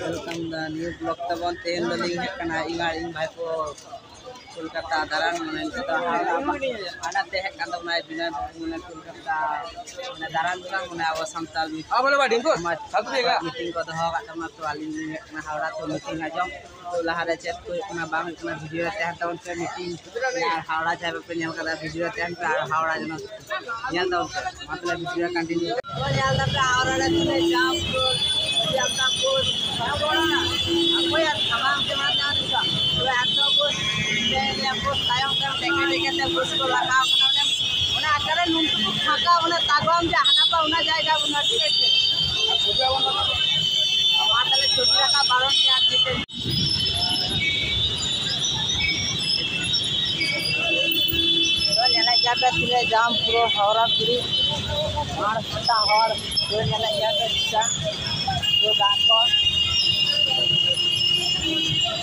Welcome the new block तबन तेन लिंग है कना इंगारिंग भाई को कोलकाता दरान मने तो आना ते है कंद मने बिना मने कोलकाता मने दरान दरान मने अब संताल में अब बोले बाडी को सब देगा मीटिंग को दहा का तमा तो आली में कना हावड़ा तो मीटिंग आ जाओ। तो लहारे चेत को इतना बांग इतना वीडियो रहते हैं तवन मीटिंग। यार हावड़ा जाए पे नेल का वीडियो रहते हैं हावड़ा जनो नेल दो मतलब वीडियो कंटिन्यू। बोल यार दादा और रहते जाओ ফাঁকা ওনে তাগম যে হানা পা ওনা জায়গা ওনা ঠিক আছে আমার তাহলে ছবি রাখা বারণ আর দিতে তো তুলে জাম পুরো হাওড়া পুরি আর হওয়ার তো নেলা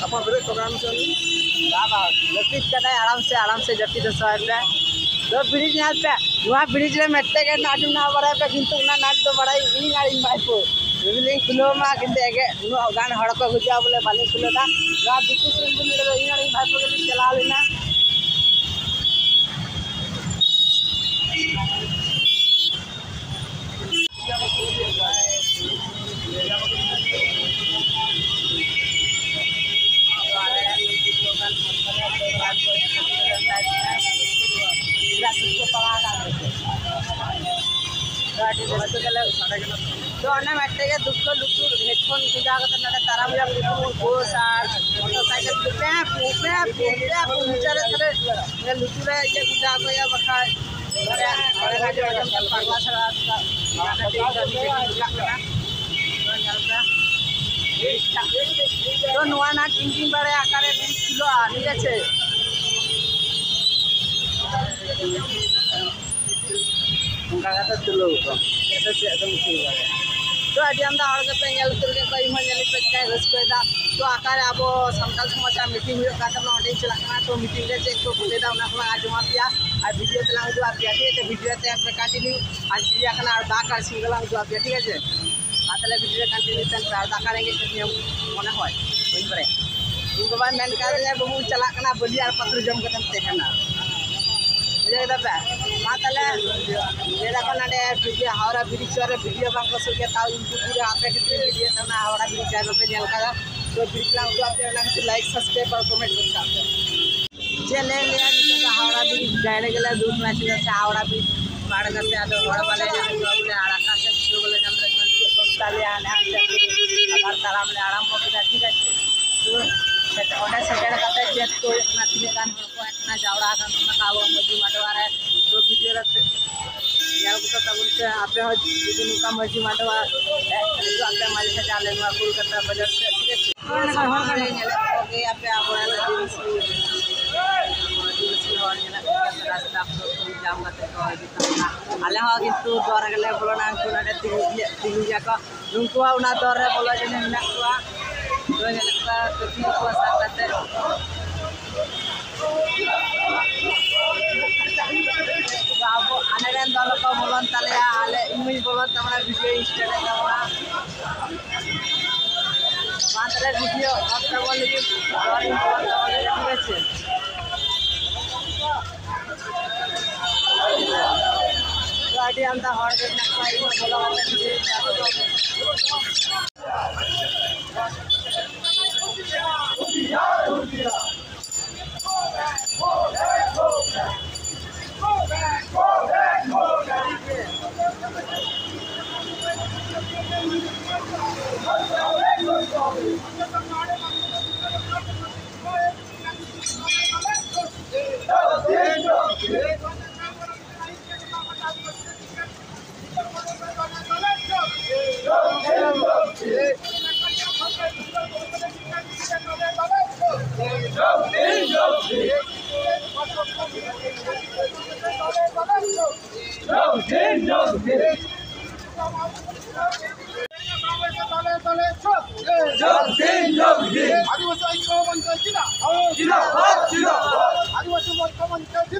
ଆପଣ कदा हाँ, हाँ, पे। तो ब्रिज यहाँ ब्रिज नाच ना बड़ा पे नाच तो बड़ा इन गाड़ी बाइक को। बिल्डिंग खुलो मा किंतु हड़को गुजा बोले बाली खुलो ना वहाँ तो इन को चला लेना। ᱚᱱᱠᱟ ᱠᱟᱛᱮ ᱛᱩᱞᱟᱹᱣ ᱠᱚ ᱡᱚᱛᱚ ᱪᱮᱫ ᱫᱚᱢ ᱪᱮᱫ ᱫᱟᱲᱮᱭᱟᱜᱼᱟ ᱛᱚ ᱟᱹᱰᱤ ᱟᱢᱫᱟ ᱦᱚᱲ ᱜᱮᱯᱮ ᱧᱮᱞ ᱩᱛᱟᱹᱨ ᱠᱮᱫ ᱠᱚᱣᱟ ᱤᱧᱦᱚᱸ ᱧᱮᱞ ᱯᱮ ᱪᱮᱠᱟᱭ ᱨᱟᱹᱥᱠᱟᱹᱭᱮᱫᱟ ᱛᱚ ᱟᱠᱟᱨᱮ ᱟᱵᱚ ᱥᱟᱱᱛᱟᱲ ᱥᱚᱢᱟᱡᱽᱟᱜ ᱢᱤᱴᱤᱝ ᱦᱩᱭᱩᱜ ᱠᱟᱱ ᱛᱟᱵᱚᱱᱟ ᱚᱸᱰᱮᱧ ᱪᱟᱞᱟᱜ ᱠᱟᱱᱟ ᱛᱚ ᱢᱤᱴᱤᱝ ᱨᱮ ᱪᱮᱫ ᱠᱚ ᱵᱚᱞᱮᱫᱟ ᱚᱱᱟ ᱠᱚᱞᱟᱝ ᱟᱸᱡᱚᱢᱟ ᱯᱮᱭᱟ আর ভিডিও তেলাং উদুয়া পেয়া ঠিক আছে ভিডিওতে একবার কন্টিনিউ আর চিড়িয়াখানা আর বাঘ আর সিংহলাং উদুয়া পেয়া ঠিক আছে আর তাহলে ভিডিও কন্টিনিউ তেন আর দাকা রেঙ্গে নিয়ম মনে হয় ᱵᱟᱹᱧ ᱵᱟᱲᱟᱭᱟ ᱤᱧ ᱵᱟᱵᱟᱭ ᱢᱮᱱ ᱠᱟᱣᱫᱤᱧᱟ ᱵᱟᱹᱵᱩ ᱪᱟᱞᱟᱜ ᱠᱟᱱᱟ ᱵᱟᱹᱞᱤ ᱟᱨ ᱯᱟᱛᱲᱤ ᱡᱚᱢ ᱠᱟᱛᱮᱢ ᱛᱟᱦᱮᱱᱟ বুঝে গেছে মা তাহলে এরকম নাটে ভিডিও হাওড়া ব্রিজ সরে ভিডিও বাং কসু কে তাও ইউটিউব পুরো আপে ক্ষেত্রে ভিডিও তাও না হাওড়া ব্রিজ যাবে पे নেল কাদা তো ব্রিজ লাং তো আপনি না কিছু লাইক সাবস্ক্রাইব আর কমেন্ট করতে হবে যে লে লে নিতে হাওড়া ব্রিজ যাইলে গেলে দূর না ছিল সে হাওড়া ব্রিজ পার করতে আদো বড় বলে বলে আর আকাশে ভিডিও বলে আমরা কোন তালে আনে আনতে আবার তারা আমরা আরম্ভ করে ঠিক আছে তো সেটা ওটা সেটা কাছে চেক করে না তিনে গান अपना जावड़ा का कालो मजी मटवार है तो वीडियो रखते तब आप का मजी मटवा मज़े से डाले कोलकाता बजट से রাস্তা জাম আলে হ কিন্তু দর গেলে বলো না উনারে তিনু যাক নুকু উনা দরে বলো যে মেনা কুয়া তো গেলে কুয়া তো কি কুয়া সাথে ᱟᱞᱮᱨᱮᱱ ᱫᱚᱞ ᱠᱚ ᱵᱚᱞᱚᱱ ᱛᱟᱞᱮᱭᱟ ᱟᱞᱮ ᱤᱧᱦᱚᱧ ᱵᱚᱞᱚᱱ ᱛᱟᱵᱚᱱᱟ ᱵᱷᱤᱰᱤᱭᱳ ᱥᱴᱟᱨᱴ ᱛᱟᱵᱚᱱᱟ ᱢᱟ ᱛᱟᱦᱞᱮ ᱵᱷᱤᱰᱤᱭᱳ ᱚᱯ ᱛᱟᱵᱚᱱ ᱞᱟᱹᱜᱤᱫ ᱫᱚᱞᱤᱧ ᱵᱚᱞᱚᱱ ᱟᱢᱫᱟ ᱦᱚᱲ ᱢᱮᱱᱟᱜ ᱠᱚᱣᱟ মুখ্যমন্ত্রী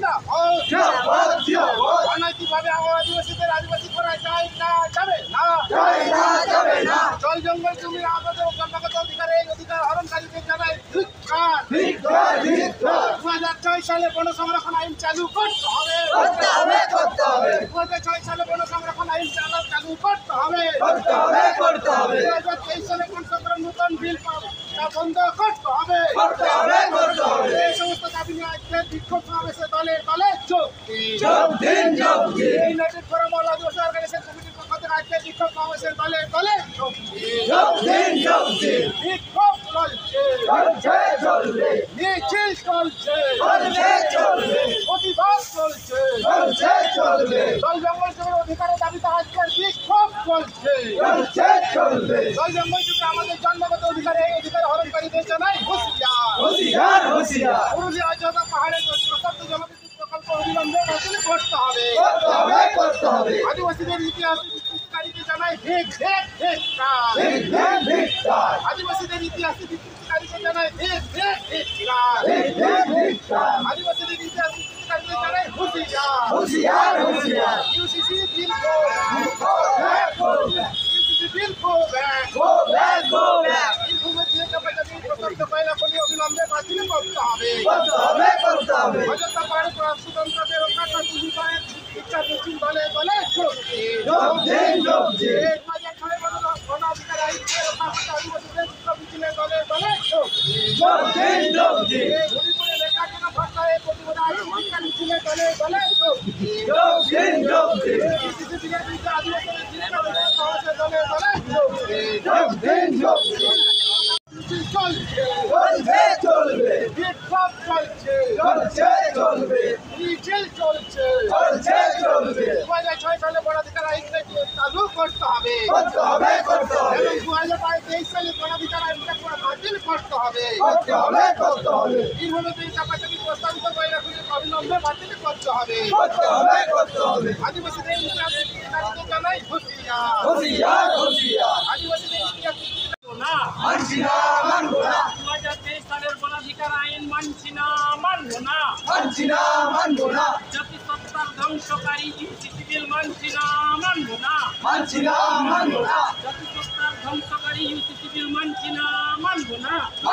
আদিবাসীদের আদিবাসী করা যায় যাবে? না? জল জঙ্গল জমি আমাদের অধিকার এই অধিকার হরণকারীদের জানাই ধিক্কার। ধিক্কার ধিক্কার সালে বন সংরক্ষণ আইন চালু করতে হবে। করতে সালে বন সংরক্ষণ আইন চালু করতে হবে। করতে হবে করতে হবে। চলছে চলবে মিছিল চলছে। চলছে চলবে প্রতিবাদ চলছে। চলছে চলবে জল জঙ্গল জমির অধিকারের দাবিতে আজকের বিক্ষোভ চলছে। চলছে চলবে জল জঙ্গল জমি আমাদের জন্মগত অধিকার এই অধিকার হরণকারীদের জানাই হুঁশিয়ার। হুঁশিয়ার হুঁশিয়ার। পুরুলিয়া অযোধ্যা পাহাড়ে প্রকল্প জলবিদ্যুৎ প্রকল্প অবিলম্বে বাতিল করতে হবে। করতে হবে করতে হবে। আদিবাসীদের ইতিহাস বিকৃতিকারীকে জানাই ভিক ভিক ধিক্কার আদিবাসীদের ইতিহাস বিকৃতিকারীকে জানাই ভিক ভিক ধিক্কার ধিক্কার ধিক্কার আদিবাসীদের ইতিহাস বিকৃতিকারীকে জানাই হুঁশিয়ার হুঁশিয়ার হুঁশিয়ার UCC bill go back, go back, UCC bill go back go back, go back. বীরভূমে যে কাপাটানি প্রকল্প মিছিলে দলে দলে যোগ যোগ দিন যোগ দিন এই হরিপুরে লেখার জন্য আইন শিক্ষা মিছিলে দলে দলে যোগ যোগ দিন যোগ দিন বিসিসি বিজেপিকে আদিবাসীদের শিক্ষা দলে দলে যোগ যোগ দিন যোগ দিন চলছে। চলবে। চলছে। চলছে চলবে। মিছিল চলছে। চলছে চলবে। দু হাজার ছয় সালে আইনকে চালু করতে হবে। করতে হবে করতে হবে। এবং দু হাজার তেইশ সালে বনাধিকার আইনকে করতে হবে। করতে হবে করতে হবে। বীরভূমে দুই চাপাচাপি প্রস্তাবিত কয়লাখনি অবিলম্বে বাতিল করতে হবে। করতে হবে করতে হবে। আদিবাসীদের ইতিহাস জানাই? হুঁশিয়ার হুঁশিয়ার হুঁশিয়ার আদিবাসীদের ইতিহাস না? মানছি না মানবো না। দু হাজার তেইশ সালের বনাধিকার আইন মানছি না মানব না। মানছি না মানবো না। জাতিসত্তার ধ্বংসকারী ইউসিসি বিল মানছি না মানব না। মানছি না মানবো না। জাতিসত্তার ধ্বংসকারী ইউসিসি বিল মানছি না মানব না মানছি না মানবো না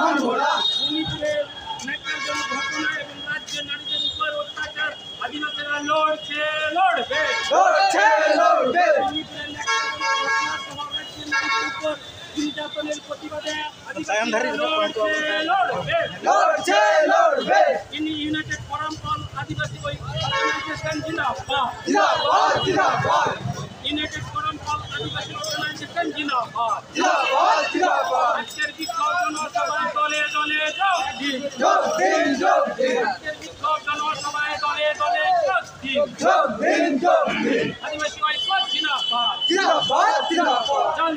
মণিপুরের ন্যাকারজনক ঘটনা এবং রাজ্যের নারীদের উপর অত্যাচার আদিবাসীরা লড়ছে লড়বে লড়ছে লড়বে মণিপুরের ন্যাকারজনক ঘটনা সহ রাজ্যের নারীদের Organization জিন্দাবাদ জিন্দাবাদ United Forum on Adivasi Organization Jinabad. জিন্দাবাদ জিন্দাবাদ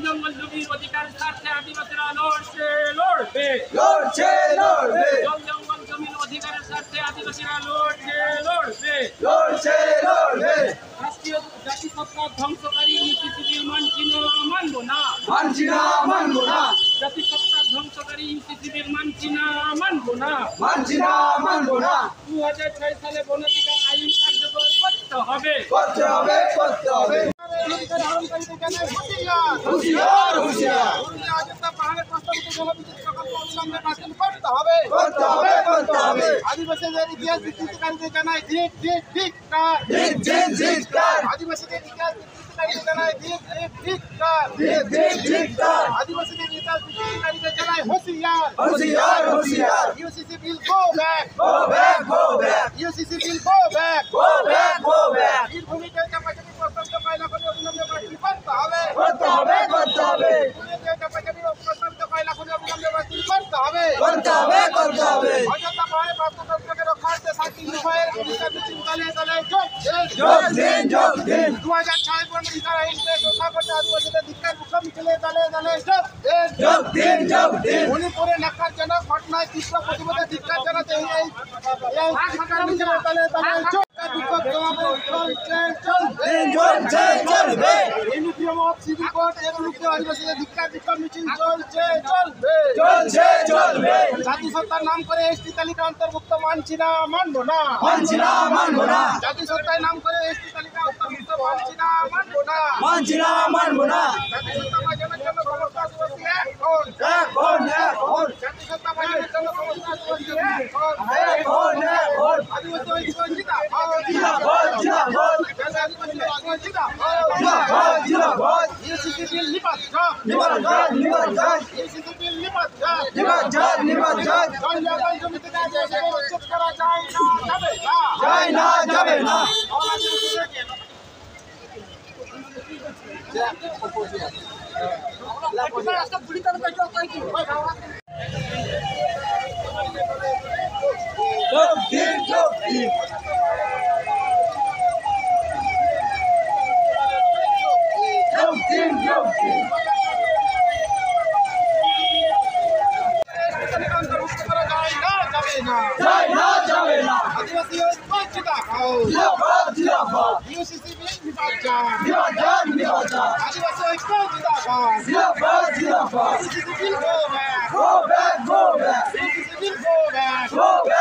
জঙ্গল জমির অধিকার স্বার্থে আদিবাসীরা লড়ছে লড়বে লড়ছে লড়বে জঙ্গল জমির অধিকারের স্বার্থে আদিবাসীরা লড়ছে লড়বে লড়ছে লড়বে রাষ্ট্রীয় জাতিসত্তা ধ্বংসকারী নীতি মানছি না মানব না। মানছি না মানবো না। জাতিসত্তা ধ্বংসকারী নীতি মানছি না মানব না মানছি না মানবো না দু হাজার ছয় সালে বনাধিকার আইন কার্যকর করতে হবে করতে হবে করতে হবে হুঁশিয়ার করতে হবে করতে হবে করতে হবে আদিবাসীদের ইতিহাস ধিক্কার জিত জিত জিত কার আদিবাসীদের ইতিহাস ধিক্কার জিত জিত জিত কার আদিবাসীদের ইতিহাস বিকৃতিকারীকে জানাই হুঁশিয়ার হুঁশিয়ার। UCC bill go back go back go back UCC bill go back go back go back বীরভূমিতে চাপাচাপি প্রস্তাবিত কয়লা খনি অবিলম্বে বাতিল করতে হবে। করতে হবে করতে হবে। বীরভূমিতে চাপাচাপি প্রস্তাবিত কয়লা খনি অবিলম্বে বাতিল করতে হবে। করতে হবে করতে হবে। অযোধ্যা পাহাড়ে প্রাপ্ততন্ত্রকে রক্ষার্থে সাতটি বিষয়ের অধিকার মিছিল দলে দলে যোগ যোগ দিন যোগ দিন। দু হাজার ছয় বন অধিকার আইনকে রক্ষা করতে আদিবাসীদের ধিক্কার মুখ্য মিছিলে দলে দলে যোগ যোগ দিন যোগ দিন। শ্রীকোট এর বিরুদ্ধে জাতিসত্তার নাম করে এসটি তালিকা অন্তর্ভুক্ত মানছি না মানব না। মানছি না মানব না। জাতিসত্তার নাম করে এসটি তালিকা অন্তর্ভুক্ত মানছি না মানব না। মানছি না মানব না। জাতিসত্তা জন্য সমস্ত আদিবাসী এখন এখন এখন জাতিসত্তা জন্য সমস্ত আদিবাসী এখন এখন না যাবে না তকদির তকদির তকদির তকদির অন্তর্ভুক্ত করা যায় না যাবে না যায় না যাবে না আদিবাসী ঐক্য জিন্দাবাদ জিন্দাবাদ জিন্দাবাদ ইউসিসি বিল নির্বাচন নির্বাচন নির্বাচন আদিবাসী ঐক্য জিন্দাবাদ জিন্দাবাদ জিন্দাবাদ UCC bill go back Go back, go back, UCC bill go back go back, go back.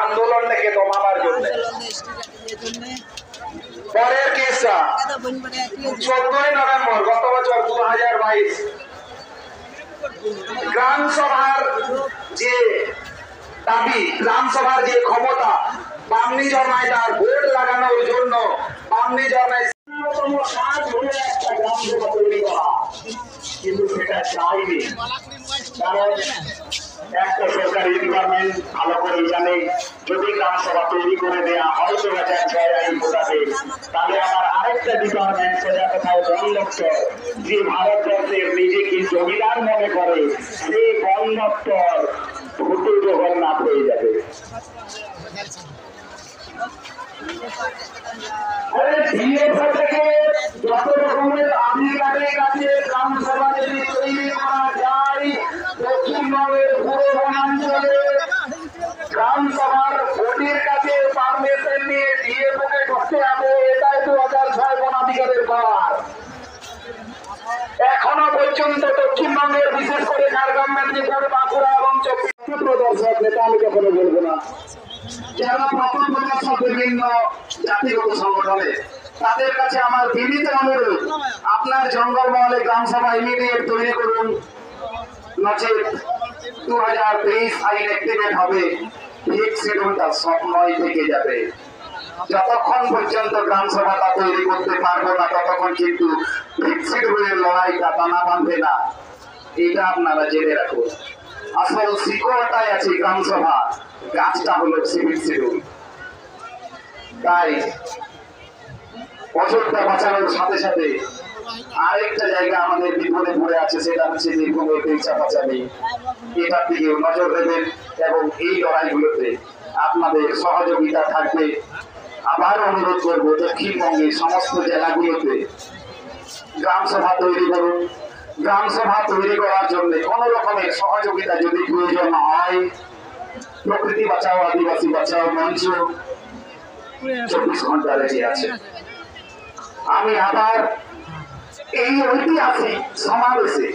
আন্দোলন থেকে দমাবার জন্য। পরের কেসটা চোদ্দই নভেম্বর গত বছর দু হাজার বাইশ। গ্রাম সভার যে দাবি গ্রাম সভার যে ক্ষমতা বামনি জন্মায় তার ভোট লাগানোর জন্য বামনি হলো একটা গ্রাম সভা তৈরি করা। কিন্তু সেটা চাইনি কারণ একটা সরকারি ডিপার্টমেন্ট ভালো করে জানে, যদি গ্রাম সভা তৈরি করে দেয়া হয় দু হাজার ছয় আইন তাহলে আমার আরেকটা ডিপার্টমেন্ট সোজা কোথাও বন দপ্তর যে ভারতবর্ষের নিজেকে জমিদার মনে করে সেই বন দপ্তর ভূত জগন্নাথ হয়ে যাবে যত রকমের আধিকারিক আছে গ্রাম সভা যদি তৈরি করা যায় পশ্চিমবঙ্গের পুরো বনাঞ্চলে গ্রাম সভার ভোটের কাছে পারমিশন নিয়ে ডিএফও কে ঢুকতে হবে এটাই দু হাজার ছয় বনাধিকারের পাওয়ার এখনও পর্যন্ত দক্ষিণবঙ্গের বিশেষ করে ঝাড়গ্রাম মেদিনীপুর বাঁকুড়া এবং চব্বিশ দর্শক নেতা আমি কখনো বলব না। যারা প্রথম প্রকাশ বিভিন্ন জাতিগত সংগঠনে, তাদের কাছে আমার বিনীত অনুরোধ, আপনার জঙ্গলমহলে গ্রাম সভা ইমিডিয়েট তৈরি করুন। দু হাজার তেইশ আইন অ্যাক্টিভেট হবে। ফিক্স শিডিউলটা স্বপ্নই থেকে যাবে। যতক্ষণ পর্যন্ত গ্রাম সভাটা তৈরি করতে পারব না, ততক্ষণ কিন্তু ফিক্স শিডিউলের লড়াইটা টানা বাঁধবে না। এটা আপনারা জেনে রাখুন। আসল শিকড়টাই আছে গ্রাম সভা গাছটা হলো সিভিল শিডিউল তাই অযোধ্যা বাঁচানোর সাথে সাথে আরেকটা জায়গা আমাদের বিপদে পড়ে আছে, সেটা হচ্ছে নির্ভূমের পেঁচা পাচানি এটার দিকে নজর দেবেন এবং এই লড়াইগুলোতে আপনাদের সহযোগিতা থাকবে। আবার অনুরোধ করব দক্ষিণবঙ্গের সমস্ত জেলাগুলোতে গ্রাম সভা তৈরি করুন। গ্রাম সভা তৈরি করার জন্য কোন রকমের সহযোগিতা যদি প্রয়োজন হয়, প্রকৃতি বাঁচাও, আদিবাসী বাঁচাও, মঞ্চ চব্বিশ ঘণ্টা রেডি আছে। আমি আবার এই ঐতিহাসিক সমাবেশে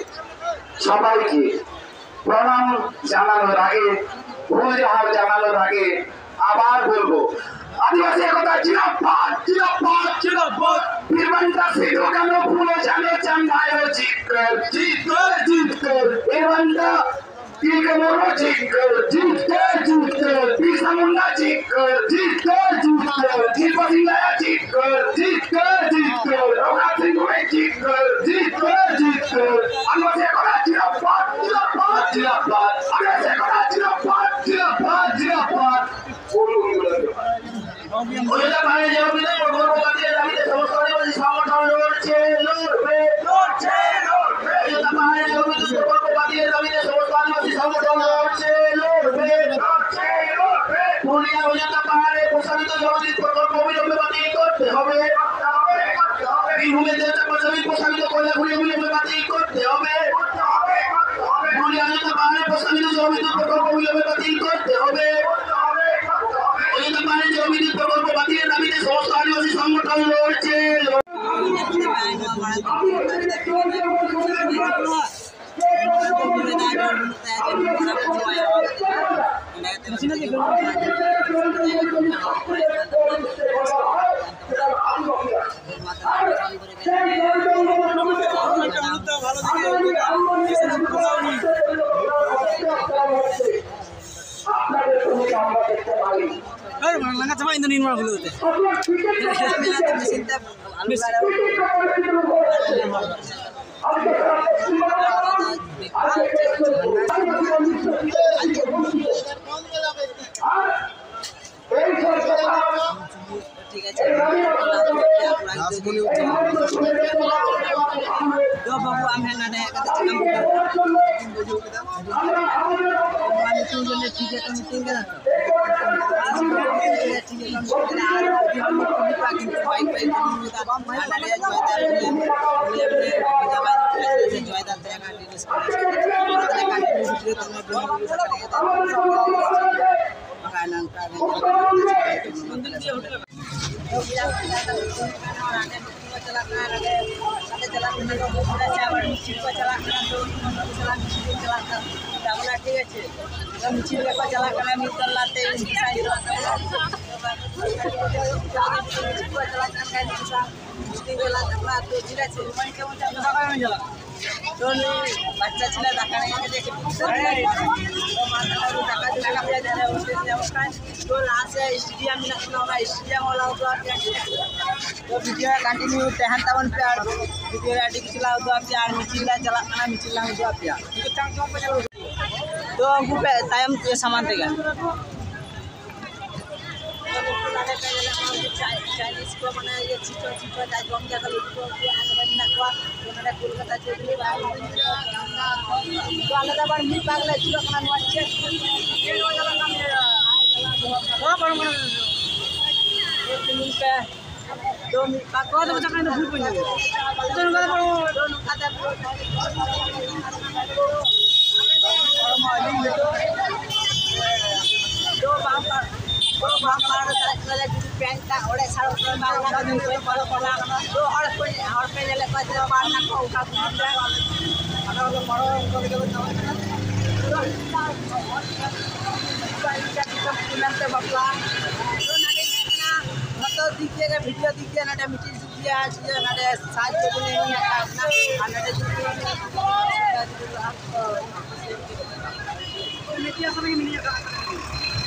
সবাইকে প্রণাম জানানোর আগে ভুলজাহার জানানোর আগে আবার বলব আদিবাসী একতা, জিরাফাত জিরাফাত জিরাফাত। বীরবানিতা সিধু কেন ফুল জানে চান্দায় জিত জিত জিত বীরবানিতা তিলকে মোর জিত জিত জিত বিরসা মুন্ডা জিত জিত জিত শিল্প সিংলায়া জিত জিত জিত রঘুনাথ সিং জিত জিত জিত আদিবাসী একতা, জিরাফাত জিরাফাত জিরাফাত। আদিবাসী একতা, জিরাফাত পুরুলিয়া অযোধ্যা পাহাড়ে প্রসারিত জলবিদ্যুৎ প্রকল্প অবিলম্বে বাতিল করতে হবে বীরভূমের দেবতা প্রসারিত প্রসারিত কয়লা ঘুরিয়ে অবিলম্বে বাতিল করতে হবে পুরুলিয়া অযোধ্যা পাহাড়ে প্রসারিত জলবিদ্যুৎ প্রকল্প অবিলম্বে বাতিল করতে হবে। Langga coba ini nih tuh ঠিক আছে বাবু আমি না ছিলাম আমি তিনজনে ঠিক আছে আমি Terima kasih. ঠিক আছে মিছিল ব্যাপার চালা কানা মিত্তর লাতে বাচ্চা ছিল টাকা ದಿವಸ ಮುಸ್ಲಿಂಗೆಲ್ಲ ನಮ್ಮ ಜಿಲ್ಲೆ ತಿರುಮಣಿಗೆ చూడండి బచ్చ వచ్చిన దక్కన మాట్లాడారు దక్కన లాస్ట్ స్టేడియం స్టేడియం तो वीडियो कंटिन्यू तहन तवन पे आर वीडियो आडी चला दो आप यार मिचिल ला चला ना मिचिल ला दो आप यार तो हमको पे टाइम सामान देगा ᱠᱟᱛᱮ ᱜᱮᱞᱮ ᱟᱢᱟᱜ ᱪᱟᱭᱱᱤᱡ ᱠᱚ ᱢᱟᱱᱮ ᱤᱭᱟᱹ ᱪᱤᱴᱚ ᱪᱤᱴᱚ ᱛᱟᱭ ᱡᱚᱢ ᱡᱟᱠᱟ ᱞᱩᱴᱩ ᱠᱚ ᱟᱞᱮ ᱢᱮᱱᱟᱜ ᱠᱚᱣᱟ ᱱᱚᱰᱮ ᱠᱳᱞᱠᱟᱛᱟ ᱪᱩᱲᱤ ᱵᱟ ᱛᱚ ᱟᱞᱮ ᱫᱚ ᱵᱟᱨ ᱢᱤᱫ ᱵᱟᱜ ᱞᱮ ᱪᱩᱲᱟᱹᱜ ᱠᱟᱱᱟ ᱱᱚᱣᱟ ᱪᱮᱫ ᱪᱮᱫ ᱦᱚᱸ ᱡᱟᱞᱟ ᱠᱟᱱ ᱜᱮᱭᱟ ᱦᱚᱸ ᱵᱟᱨ ᱢᱟᱱᱮ एक मिनट पे दो मिनट का कौन तो बचा कहीं भूत बन जाएगा तो उनका तो दो नुका था दो बाप मारो चले पैंट का ओड़े सारो पर मार ना दिन कोई पड़ो पड़ा दो हर कोई हर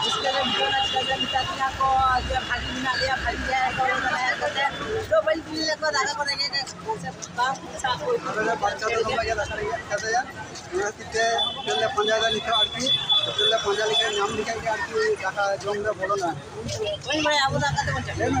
उसके लिए बोला चले मितानिया को ये भागी मिला लिया भागी जाए को बनाया करते तो भाई मिलने को दादा को देंगे कैसे काम सा कोई पहले बच्चा तो लगा रखा है कैसे यार ये कितने पहले पंजाब लिखा आरती पहले पंजाब लिखा नाम लिखा के आरती ढाका जोंगे बोलो ना वही मैं अब ढाका तो बच्चा ले ना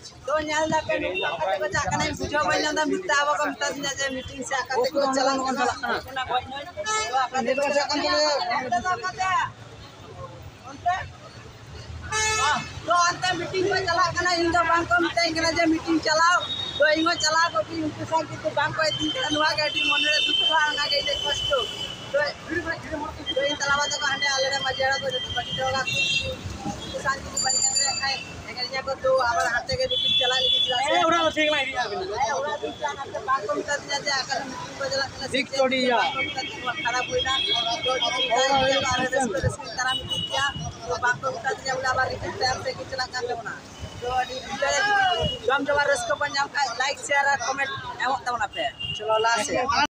Tuh, ini ভিক্টোরিয়া খারাপ হই না তারা মিটিয়া তো বাক্য কাজ যাবলে আবার রিপিট টাইম থেকে চলা কাজ যাব না তো জমজমার রেস্কো পঞ্জাব লাইক শেয়ার আর কমেন্ট এমন তেমন আপনি চলো লাস্ট